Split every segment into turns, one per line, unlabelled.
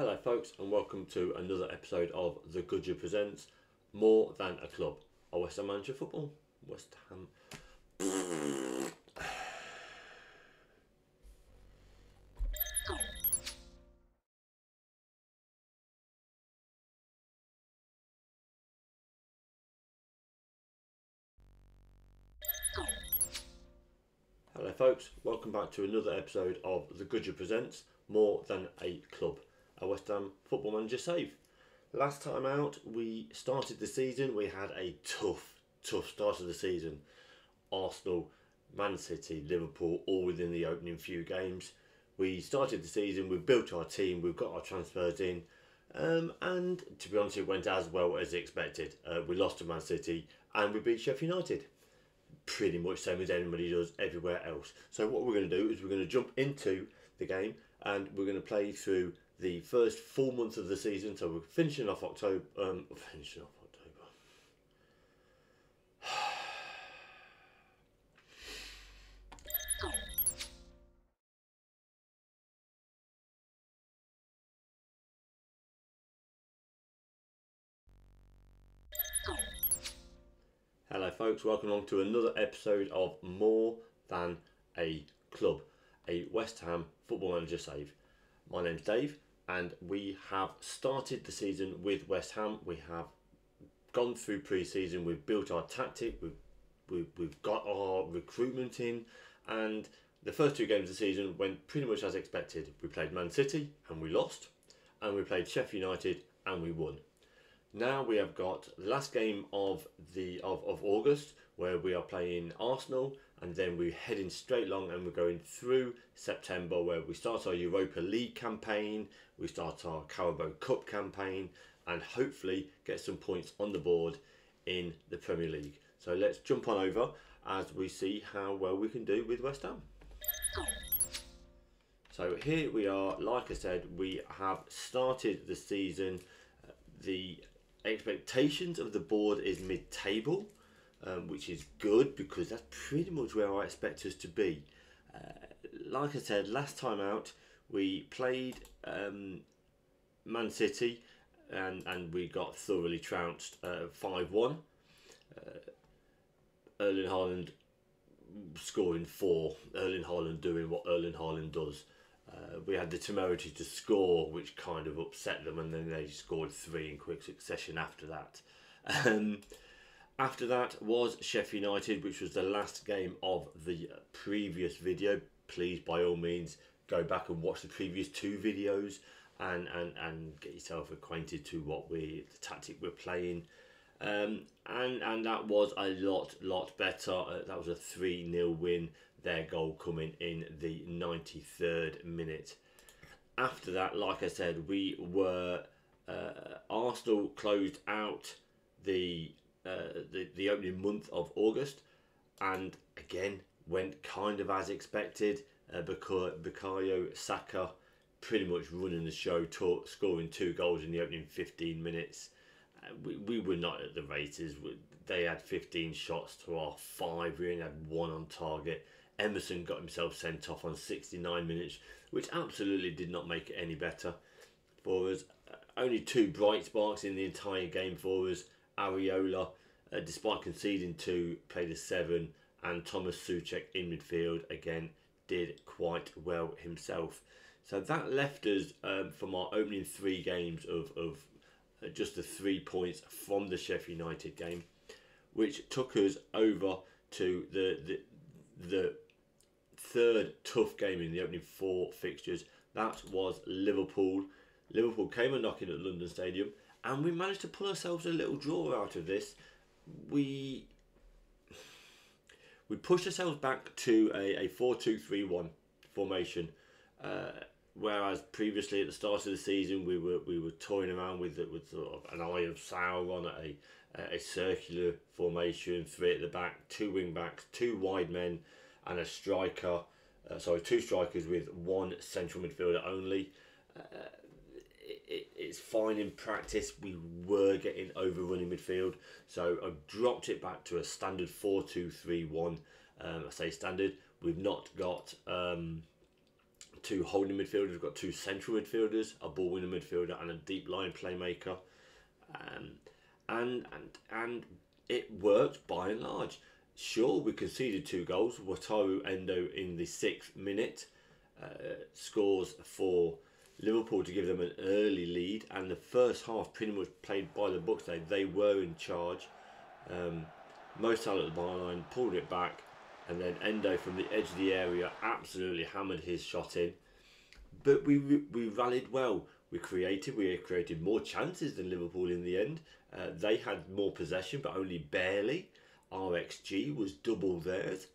Hello, folks, and welcome to another episode of The Gudja Presents More Than a Club, a West Ham Manager Football. West Ham. Hello, folks, welcome back to another episode of The Gudja Presents More Than a Club, a West Ham Football Manager save. Last time out, we started the season, we had a tough, tough start of the season. Arsenal, Man City, Liverpool, all within the opening few games. We started the season, we've built our team, we've got our transfers in, um, and to be honest, it went as well as expected. Uh, we lost to Man City and we beat Sheffield United. Pretty much same as anybody does everywhere else. So what we're going to do is we're going to jump into the game and we're going to play through the first full month of the season. So we're finishing off October. Um, finishing off October. Hello, folks. Welcome along to another episode of More Than a Club, a West Ham football manager save. My name's Dave, and we have started the season with West Ham. We have gone through pre-season. We've built our tactic. We've we've, we've got our recruitment in, and the first two games of the season went pretty much as expected. We played Man City and we lost, and we played Sheffield United and we won. Now we have got the last game of the of, of August where we are playing Arsenal and then we're heading straight along and we're going through September where we start our Europa League campaign, we start our Carabao Cup campaign and hopefully get some points on the board in the Premier League. So let's jump on over as we see how well we can do with West Ham. So here we are, like I said, we have started the season. Uh, The expectations of the board is mid-table, um, which is good because that's pretty much where I expect us to be. Uh, like I said, last time out we played um, Man City and, and we got thoroughly trounced uh, 5-1. Uh, Erling Haaland scoring four, Erling Haaland doing what Erling Haaland does. Uh, we had the temerity to score, which kind of upset them, and then they scored three in quick succession after that. Um, after that was Sheffield United, which was the last game of the previous video. Please, by all means, go back and watch the previous two videos and, and, and get yourself acquainted to what we the tactic we're playing. Um, and and that was a lot lot better. Uh, that was a three 0 win. Their goal coming in the ninety third minute. After that, like I said, we were uh, Arsenal closed out the, uh, the the opening month of August, and again went kind of as expected. Uh, because Bukayo Saka pretty much running the show, taught, scoring two goals in the opening fifteen minutes uh, we, we were not at the races. We- They had 15 shots to our five. We only had one on target. Emerson got himself sent off on 69 minutes, which absolutely did not make it any better for us. Uh, Only two bright sparks in the entire game for us. Areola, uh, despite conceding two, played a seven, and Thomas Soucek in midfield again did quite well himself. So that left us um, from our opening three games of, of uh, just the three points from the Sheffield United game, which took us over to the the, the third tough game in the opening four fixtures. That was Liverpool. Liverpool came a knocking at London Stadium, and we managed to pull ourselves a little draw out of this. We we pushed ourselves back to a, a 4-2-3-1 formation. Uh, whereas previously at the start of the season we were we were toying around with it with sort of an eye of Sauron at a a circular formation, three at the back, two wing backs, two wide men, and a striker. Uh, sorry, two strikers with one central midfielder only. Uh, it, it, it's fine in practice. We were getting overrun in midfield, so I dropped it back to a standard four two three one. Um, I say standard. We've not got um, two holding midfielders. We've got two central midfielders, a ball winner midfielder, and a deep line playmaker. Um, and and and it worked by and large. Sure, we conceded two goals. Wataru Endo in the sixth minute uh, scores for Liverpool to give them an early lead, and the first half pretty much played by the books. They they were in charge. Um, Mo Salah at the byline pulled it back, and then Endo from the edge of the area absolutely hammered his shot in. But we we rallied well. We created. We created more chances than Liverpool in the end. Uh, they had more possession, but only barely. RXG was double theirs,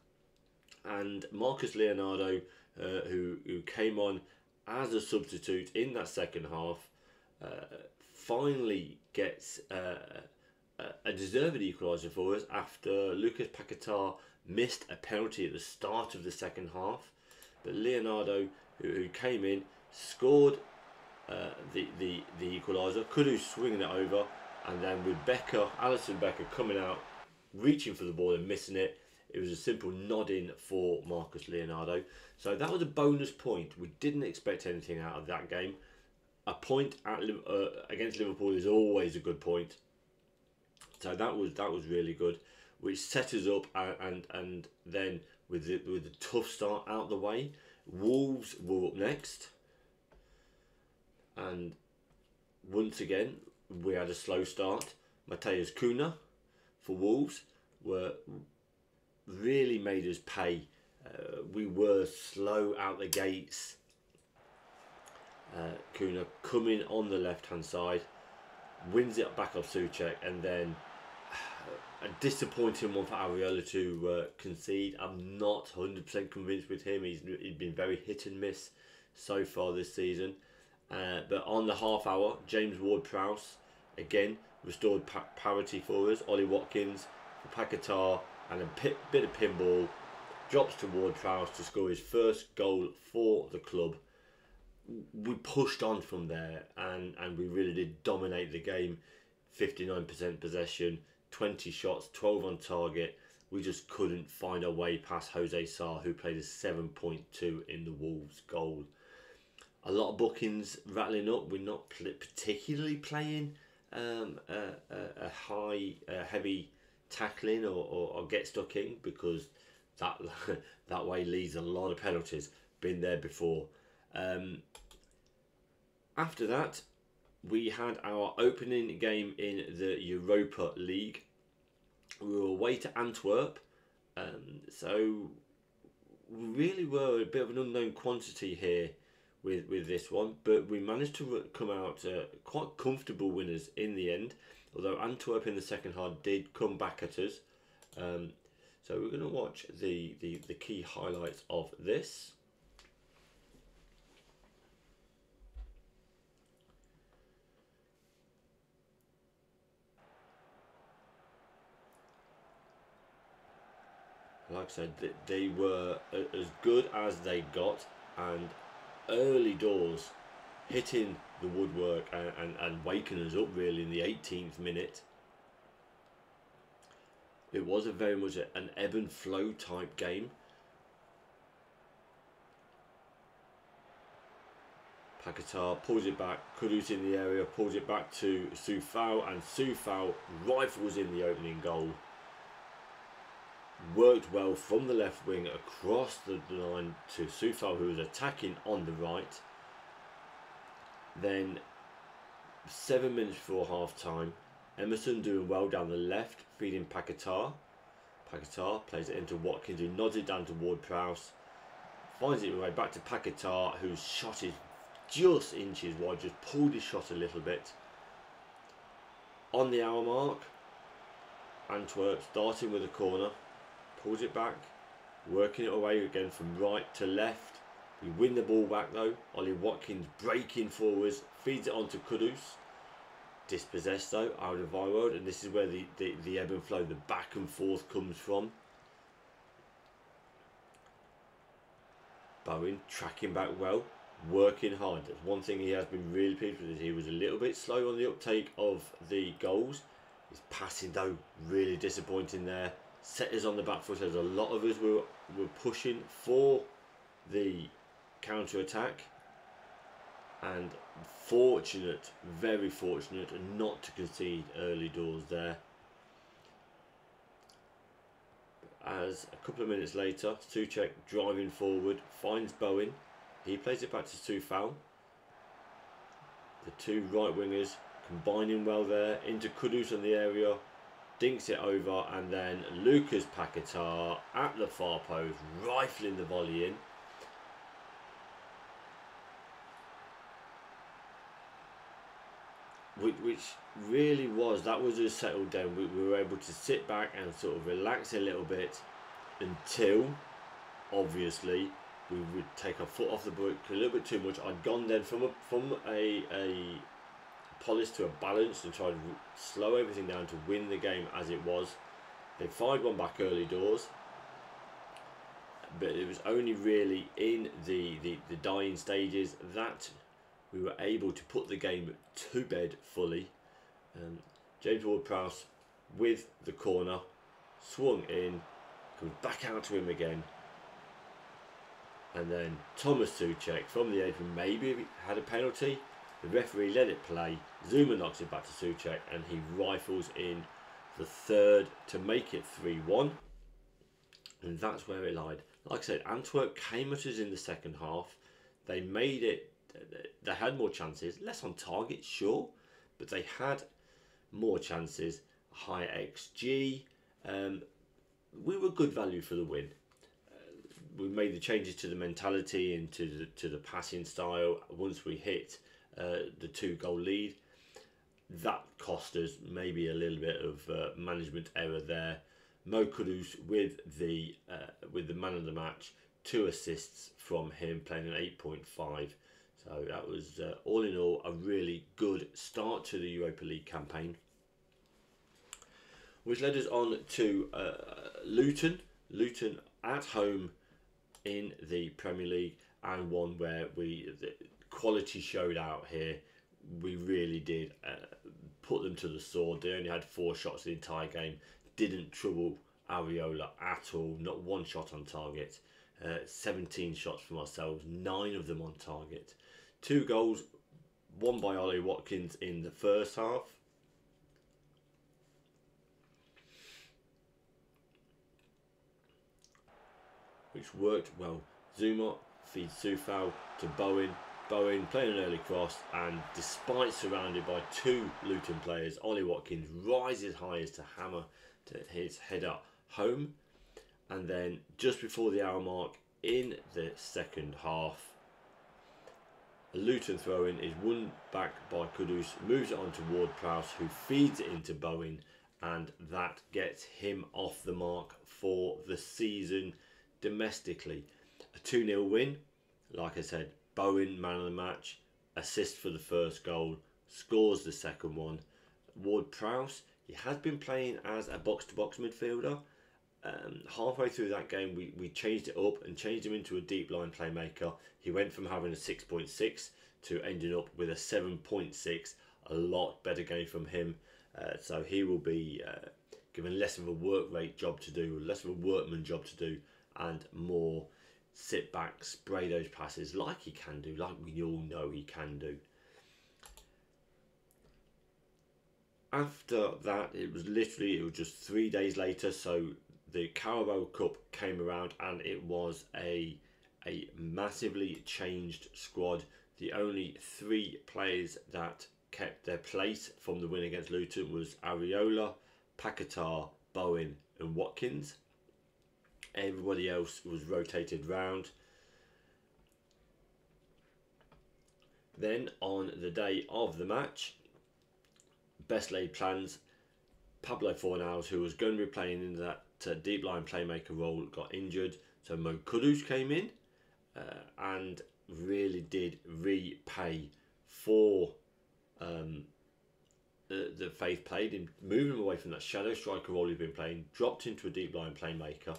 and Marcus Leonardo, uh, who who came on as a substitute in that second half, uh, finally gets uh, a deserved equaliser for us after Lucas Paquetá missed a penalty at the start of the second half. But Leonardo, who, who came in, scored uh, the, the, the equaliser. Kudus swinging it over, and then with Becker, Alisson Becker coming out, reaching for the ball and missing it. It was a simple nodding for Marcus Leonardo. So that was a bonus point. We didn't expect anything out of that game. A point at, uh, against Liverpool is always a good point. So that was that was really good, which set us up and and, and then with the, with the tough start out the way, Wolves were up next, and once again we had a slow start. Matheus Cunha for Wolves were really made us pay. Uh, we were slow out the gates. Uh, Cunha coming on the left hand side, wins it back off Soucek, and then a disappointing one for Areola to uh, concede. I'm not 100% convinced with him. He's, he's been very hit and miss so far this season. Uh, but on the half hour, James Ward Prowse again restored pa- parity for us. Ollie Watkins Paquetá and a pit, bit of pinball drops to Ward Prowse to score his first goal for the club. We pushed on from there and, and we really did dominate the game. 59% possession, 20 shots, 12 on target. We just couldn't find a way past Jose Sá, who played a 7.2 in the Wolves goal. A lot of bookings rattling up. We're not particularly playing um, a, a, a, high, a heavy tackling or, or, or, get stuck in because that that way leads a lot of penalties. Been there before. Um, after that, we had our opening game in the Europa League. We were away to Antwerp, um, so we really were a bit of an unknown quantity here with, with this one, but we managed to come out uh, quite comfortable winners in the end. Although Antwerp in the second half did come back at us. Um, so we're going to watch the, the, the key highlights of this. like I said, they were as good as they got, and early doors hitting the woodwork and, and, and waking us up really in the 18th minute. It was a very much an ebb and flow type game. Paquetá pulls it back, Kudus in the area, pulls it back to Coufal, and Coufal rifles in the opening goal worked well from the left wing across the line to Coufal, who was attacking on the right. Then, seven minutes before half time, Emerson doing well down the left, feeding Paquetá. Paquetá plays it into Watkins, who nods it down to Ward Prowse. Finds it way back to Paquetá, whose shot is just inches wide, just pulled his shot a little bit. On the hour mark, Antwerp starting with a corner pulls it back, working it away again from right to left. We win the ball back though. Ollie Watkins breaking forwards, feeds it on to Kudus. Dispossessed though, out of our world, and this is where the, the, the ebb and flow, the back and forth comes from. Bowen tracking back well, working hard. That's one thing he has been really pleased with. Is he was a little bit slow on the uptake of the goals. His passing though really disappointing there set us on the back foot. as a lot of us were were pushing for the counter attack and fortunate, very fortunate, not to concede early doors there. As a couple of minutes later, Soucek driving forward finds Bowen. He plays it back to Coufal. The two right wingers combining well there into Kudus in the area, dinks it over, and then Lucas Paquetá at the far post, rifling the volley in. Which, which really was that was just settled down. We, we were able to sit back and sort of relax a little bit until, obviously, we would take our foot off the brake a little bit too much. I'd gone then from a from a a polish to a balance and tried to slow everything down to win the game as it was. They fired one back early doors, but it was only really in the, the, the dying stages that we were able to put the game to bed fully. Um, James Ward-Prowse with the corner, swung in, comes back out to him again. And then Thomas Soucek from the edge, maybe had a penalty. The referee let it play. Zouma knocks it back to Soucek and he rifles in the third to make it 3 1. And that's where it lied. Like I said, Antwerp came at us in the second half. They made it they had more chances, less on target, sure, but they had more chances, higher XG. Um, we were good value for the win. Uh, we made the changes to the mentality and to the, to the passing style once we hit uh, the two goal lead. That cost us maybe a little bit of uh, management error there. Mo Kudus with the uh, with the man of the match, two assists from him, playing an eight point five. So that was uh, all in all a really good start to the Europa League campaign. Which led us on to uh, Luton. Luton at home in the Premier League and one where we the quality showed out here. We really did uh, put them to the sword. They only had four shots the entire game. Didn't trouble Areola at all. Not one shot on target. Uh, 17 shots from ourselves, nine of them on target. Two goals, one by Ollie Watkins in the first half. Which worked well. Zouma feeds Coufal to Bowen. Bowen playing an early cross and despite surrounded by two Luton players, Ollie Watkins rises high as to hammer to his header home. And then just before the hour mark in the second half, a Luton throw in is won back by Kudus, moves it on to Ward Prowse, who feeds it into Bowen, and that gets him off the mark for the season domestically. A 2 0 win, like I said, Bowen, man of the match, assist for the first goal, scores the second one. Ward Prowse, he has been playing as a box to box midfielder. Um, halfway through that game, we, we changed it up and changed him into a deep line playmaker. He went from having a 6.6 to ending up with a 7.6. A lot better game from him. Uh, so he will be uh, given less of a work rate job to do, less of a workman job to do, and more sit back, spray those passes like he can do, like we all know he can do. After that, it was literally, it was just three days later, so the Carabao Cup came around and it was a a massively changed squad. The only three players that kept their place from the win against Luton was Areola, Paquetá, Bowen and Watkins. Everybody else was rotated round. Then on the day of the match, best laid plans, Pablo Fornals, who was going to be playing in that deep line playmaker role got injured. So Mo Kudus came in uh, and really did repay for um, the, the faith played in moving away from that shadow striker role he'd been playing, dropped into a deep line playmaker.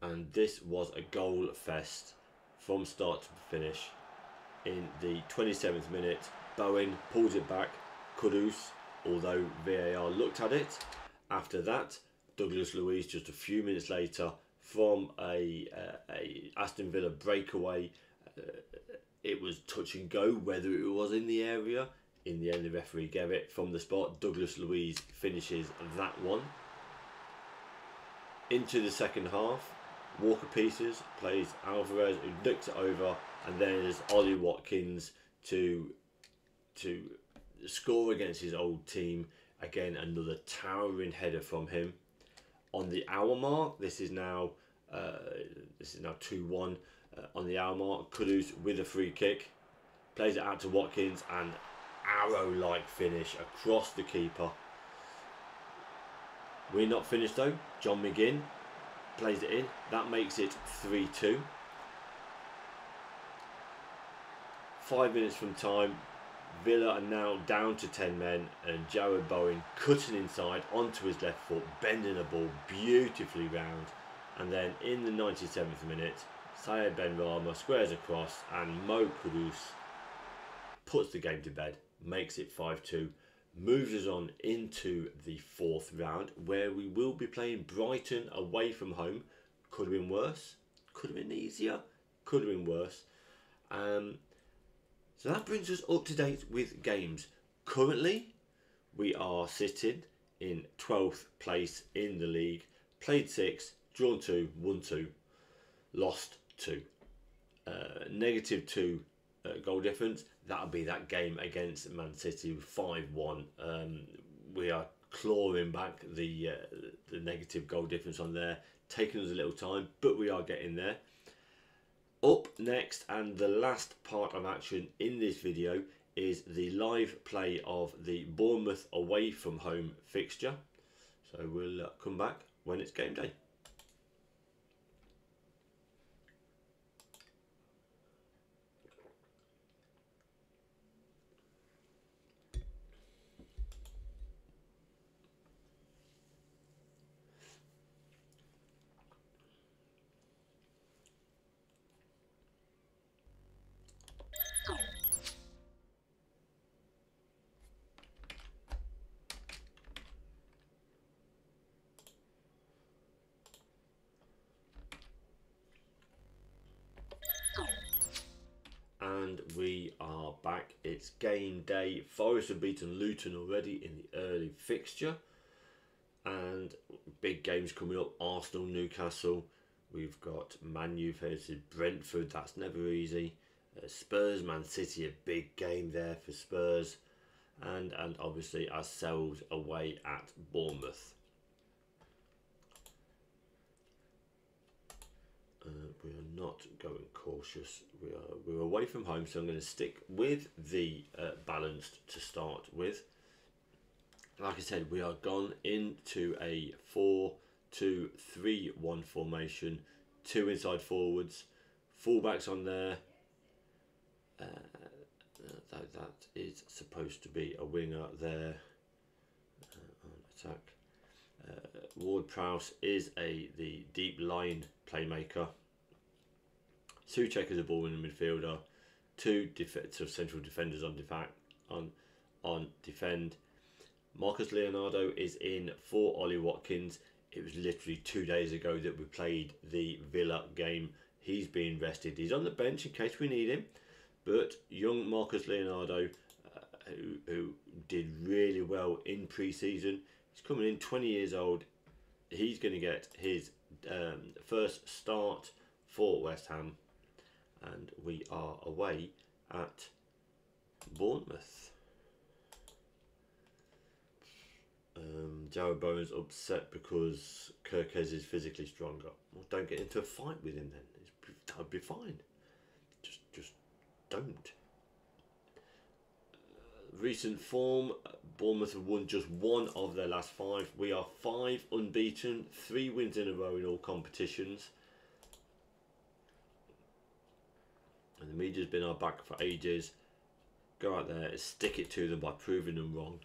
And this was a goal fest from start to finish in the 27th minute Bowen pulls it back. Kudus, although VAR looked at it After that, Douglas Luiz just a few minutes later from a, uh, a Aston Villa breakaway. Uh, it was touch and go whether it was in the area. In the end, the referee gave it from the spot. Douglas Luiz finishes that one. Into the second half, Walker Peters plays Alvarez, who nicks it over, and then there's Ollie Watkins to to score against his old team. Again, another towering header from him. On the hour mark, this is now uh, this is now two one. Uh, on the hour mark, Kudus with a free kick plays it out to Watkins and arrow-like finish across the keeper. We're not finished though. John McGinn plays it in. That makes it 3 2. Five minutes from time, Villa are now down to 10 men, and Jarrod Bowen cutting inside onto his left foot, bending the ball beautifully round. And then in the 97th minute, Said Benrahma squares across, and Mo Kudus puts the game to bed, makes it 5 2 moves us on into the fourth round where we will be playing Brighton away from home. Could have been worse, could have been easier, could have been worse. Um, so that brings us up to date with games. Currently, we are sitting in 12th place in the league. Played six, drawn two, won two, lost two. Uh, negative two uh, goal difference. That'll be that game against Man City, five one. Um, we are clawing back the uh, the negative goal difference on there, taking us a little time, but we are getting there. Up next, and the last part of action in this video is the live play of the Bournemouth away from home fixture. So we'll uh, come back when it's game day. And we are back. It's game day. Forest have beaten Luton already in the early fixture, and big games coming up. Arsenal, Newcastle. We've got Man U versus Brentford. That's never easy. Uh, Spurs, Man City, a big game there for Spurs, and and obviously ourselves away at Bournemouth. Uh, we are not going cautious. We are we're away from home, so I'm going to stick with the uh, balanced to start with. Like I said, we are gone into a 4 2 3 1 formation, two inside forwards, fullbacks on there. Uh, that, that is supposed to be a winger there uh, on attack. Uh, Ward Prowse is a the deep line playmaker. Soucek is a ball in the midfielder. Two defensive central defenders on defend on on defend. Marcus Leonardo is in for Ollie Watkins. It was literally two days ago that we played the Villa game. He's being rested. He's on the bench in case we need him. But young Marcus Leonardo, uh, who, who did really well in pre-season, he's coming in 20 years old. He's going to get his um, first start for West Ham, and we are away at Bournemouth. Um, Jarrod Bowen's upset because Kerkez is physically stronger. Well, don't get into a fight with him then. That'd be fine. Just, just don't. Recent form, Bournemouth have won just one of their last five. We are five unbeaten, three wins in a row in all competitions. And the media's been our back for ages. Go out there, and stick it to them by proving them wrong.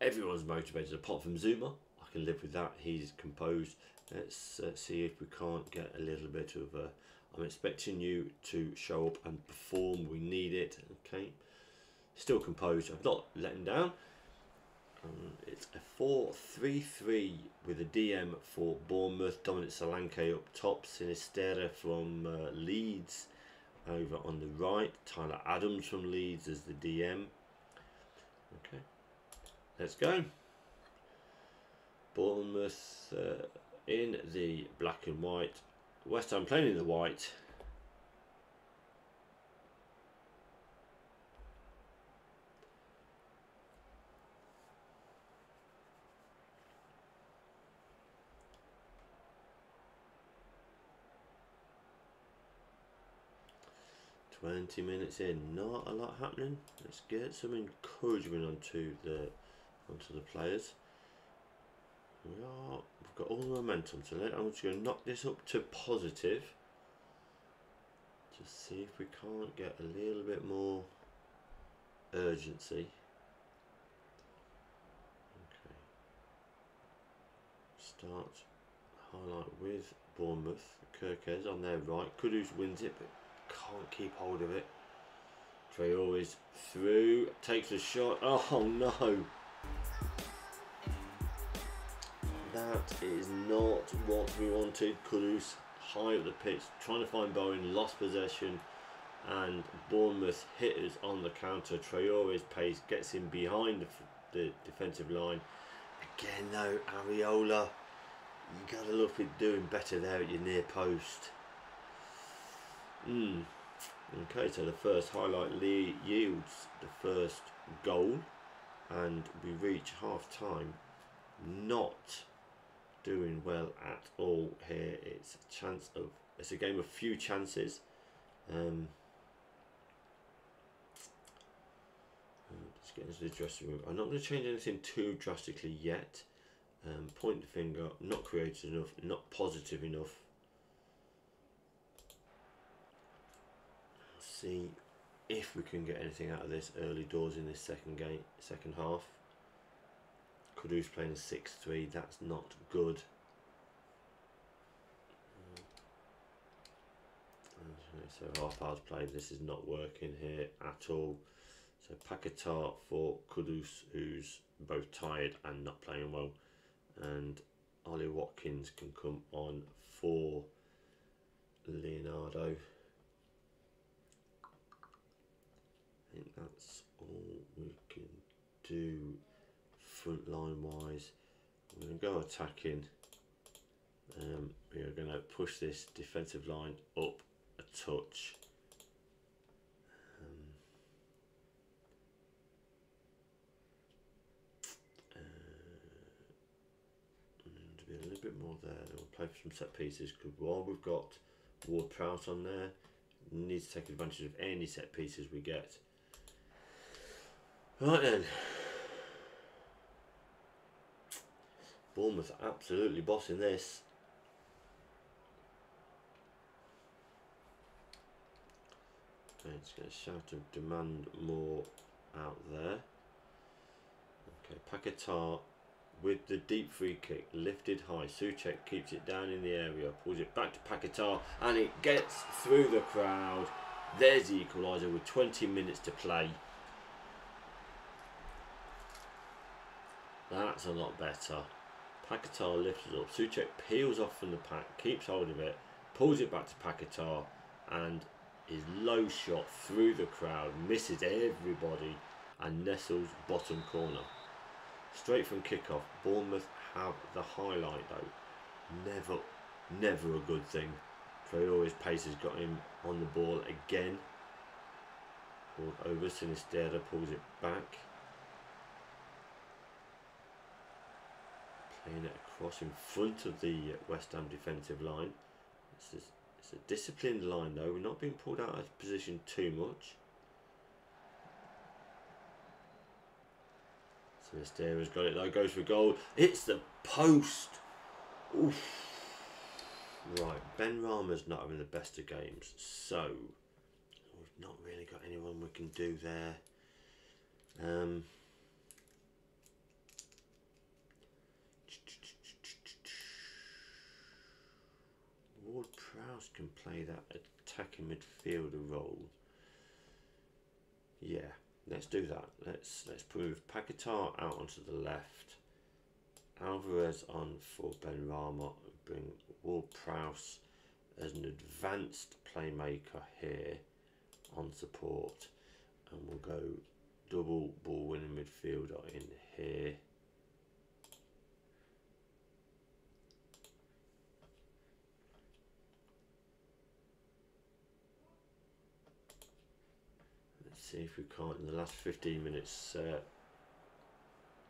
Everyone's motivated apart from Zouma. I can live with that. He's composed. Let's see if we can't get a little bit of. Uh, I'm expecting you to show up and perform. We need it. Okay. Still composed. I've not let him down. Um, it's a 4 3 3 with a DM for Bournemouth. Dominic Solanke up top. Sinisterra from uh, Leeds over on the right. Tyler Adams from Leeds as the DM. Okay, let's go. Bournemouth uh, in the black and white. West Ham playing in the white. Twenty minutes in, not a lot happening. Let's get some encouragement onto the onto the players. We are we've got all the momentum to let I'm just gonna knock this up to positive. Just see if we can't get a little bit more urgency. Okay. Start highlight with Bournemouth. Kerkez on their right. Kudus wins it but can't keep hold of it. Traore is through, takes a shot. Oh no! That is not what we wanted. Kudus high up the pitch, trying to find Bowen, lost possession, and Bournemouth hitters on the counter. Traore's pace gets him behind the, the defensive line. Again, though, Areola, you gotta look at doing better there at your near post. Mm. Okay, so the first highlight yields the first goal, and we reach half time. Not doing well at all here. It's a chance of it's a game of few chances. Um, let's get into the dressing room. I'm not going to change anything too drastically yet. Um, point the finger, not creative enough, not positive enough. See if we can get anything out of this early doors in this second game, second half. Kudus playing a 6-3, that's not good. So half hours played, this is not working here at all. So Paquetá for Kudus, who's both tired and not playing well. And Ollie Watkins can come on for Leonardo. I think that's all we can do front line wise. We're going to go attacking. Um, we are going to push this defensive line up a touch. Um, uh, to be a little bit more there, we'll play for some set pieces because while we've got Ward Prowse on there, need to take advantage of any set pieces we get. Right then. Bournemouth absolutely bossing this. Let's get a shout of demand more out there. Okay, Paquetá with the deep free kick lifted high. Soucek keeps it down in the area, pulls it back to Paquetá, and it gets through the crowd. There's the equaliser with 20 minutes to play. That's a lot better. Paquetá lifts it up. Soucek peels off from the pack, keeps hold of it, pulls it back to Paquetá, and his low shot through the crowd misses everybody and nestles bottom corner. Straight from kickoff, Bournemouth have the highlight though. Never, never a good thing. Traore's pace has got him on the ball again. Ball over, Sinisterra pulls it back. Playing it across in front of the West Ham defensive line. This is it's a disciplined line though. We're not being pulled out of position too much. So Sinisterra's got it though. Goes for goal. It's the post. Oof. Right, Benrahma's not having the best of games, so we've not really got anyone we can do there. Um, Ward Prowse can play that attacking midfielder role. Yeah, let's do that. Let's let's move Paquetá out onto the left. Alvarez on for Benrahma. Bring Ward Prowse as an advanced playmaker here on support, and we'll go double ball winning midfielder in here. See if we can't in the last 15 minutes uh,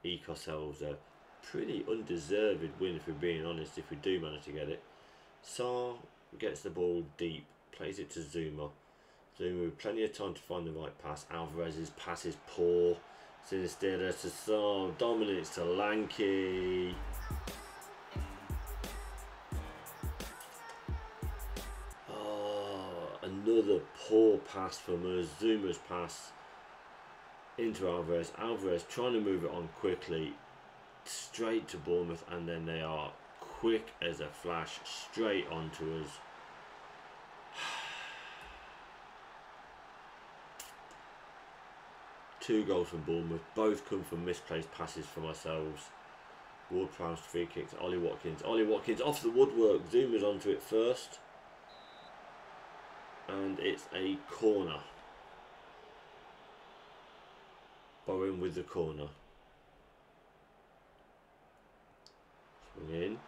eke ourselves a pretty undeserved win if we're being honest if we do manage to get it. Sarr gets the ball deep plays it to Zouma Zouma with plenty of time to find the right pass. Alvarez's pass is poor. Sinisterra to Sarr Dominic Solanke pass from Zouma's pass into Alvarez. Alvarez trying to move it on quickly, straight to Bournemouth, and then they are quick as a flash straight onto us. Two goals from Bournemouth, both come from misplaced passes from ourselves. Ward Prowse free kicks, Ollie Watkins. Ollie Watkins off the woodwork, Zouma's onto it first and it's a corner. Bowen with the corner. Swing in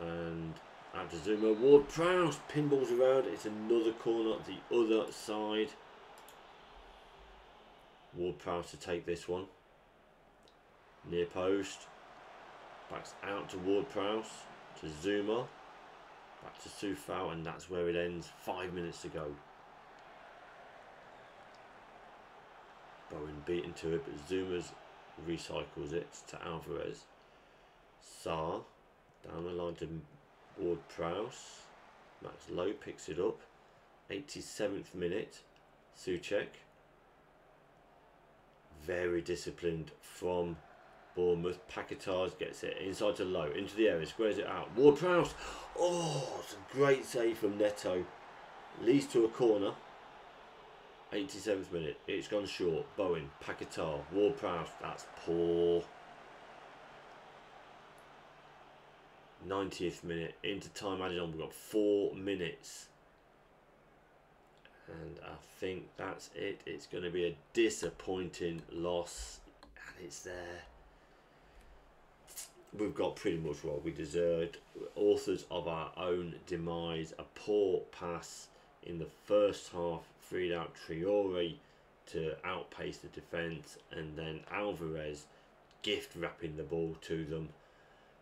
and after Zouma, Ward Prowse pinballs around. It's another corner the other side. Ward Prowse to take this one. Near post. Backs out to Ward Prowse. To Zouma. Back to Coufal and that's where it ends. Five minutes to go. Bowen beaten to it, but Zouma's recycles it to Alvarez. Sarr down the line to Ward Prowse. Max Lowe picks it up. 87th minute. Soucek. Very disciplined from Bournemouth. Paquetá gets it inside to Lowe, into the area, squares it out. Ward Prowse. Oh, it's a great save from Neto. Leads to a corner. 87th minute. It's gone short. Bowen, Paquetá, Ward Prowse. That's poor. 90th minute. Into time added on. We've got four minutes. And I think that's it. It's going to be a disappointing loss. And it's there we've got pretty much what we deserved. Authors of our own demise. A poor pass in the first half freed out Traore to outpace the defence, and then Alvarez gift wrapping the ball to them.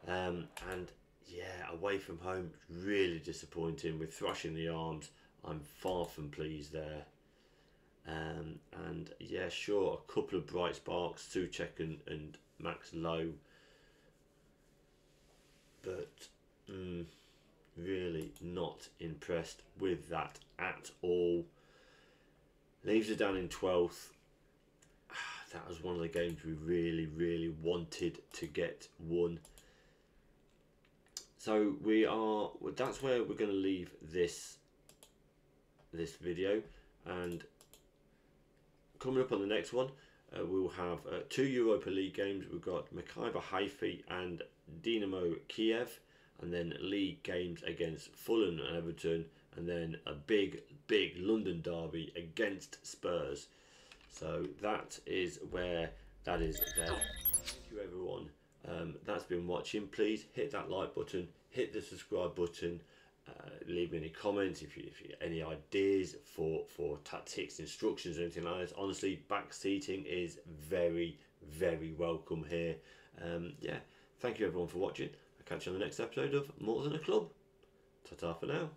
Um, and yeah, away from home, really disappointing with thrashing the arms. I'm far from pleased there. Um, and yeah, sure, a couple of bright sparks, Soucek and, and Max Lowe but mm, really not impressed with that at all. Leaves us down in 12th. That was one of the games we really, really wanted to get won. So we are. That's where we're going to leave this this video, and coming up on the next one, uh, we'll have uh, two Europa League games. We've got Maccabi Haifa and Dynamo Kiev, and then league games against Fulham and Everton, and then a big, big London derby against Spurs. So that is where that is there. Thank you, everyone. Um, that's been watching. Please hit that like button, hit the subscribe button. Uh, leave me any comments if you if you any ideas for for tactics, instructions, or anything like this. Honestly, back seating is very very welcome here. Um, yeah. Thank you everyone for watching. I'll catch you on the next episode of More Than a Club. Ta-ta for now.